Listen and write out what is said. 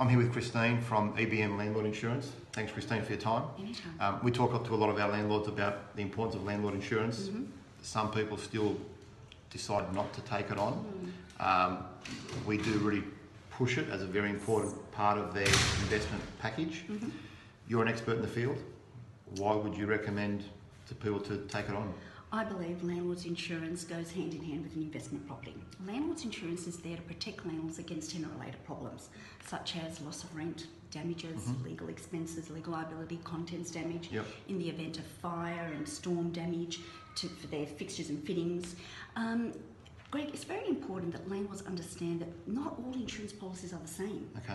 I'm here with Christine from EBM Landlord Insurance. Thanks, Christine, for your time. Anytime. Um, we talk to a lot of our landlords about the importance of landlord insurance. Mm-hmm. Some people still decide not to take it on. Mm. Um, we do really push it as a very important part of their investment package. Mm-hmm. You're an expert in the field. Why would you recommend to people to take it on? I believe landlord's insurance goes hand in hand with an investment property. Landlord's insurance is there to protect landlords against tenant-related problems, such as loss of rent, damages, legal expenses, legal liability, contents damage, Yep. in the event of fire and storm damage to, for their fixtures and fittings. Um, Greg, it's very important that landlords understand that not all insurance policies are the same. Okay.